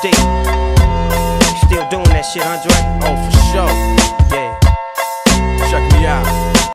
Still doing that shit, Andre? Oh, for sure.